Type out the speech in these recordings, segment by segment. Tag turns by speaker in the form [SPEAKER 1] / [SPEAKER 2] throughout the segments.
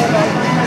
[SPEAKER 1] Thank you.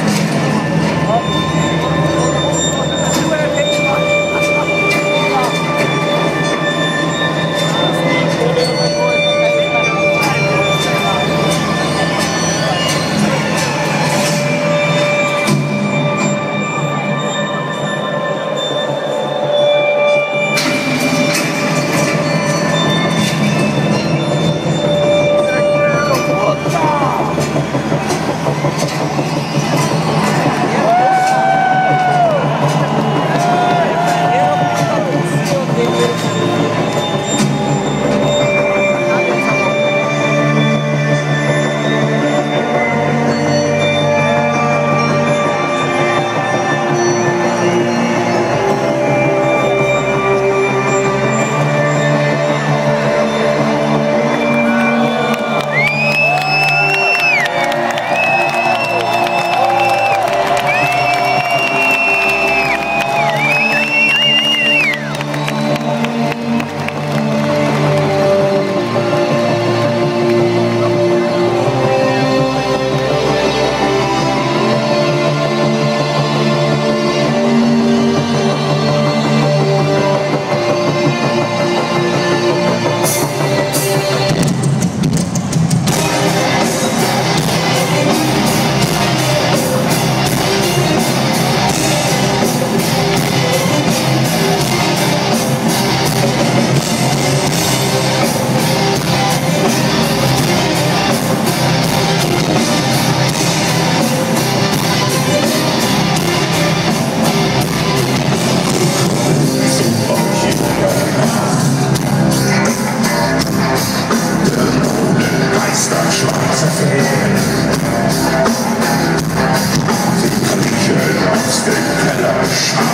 [SPEAKER 2] ¡Gracias!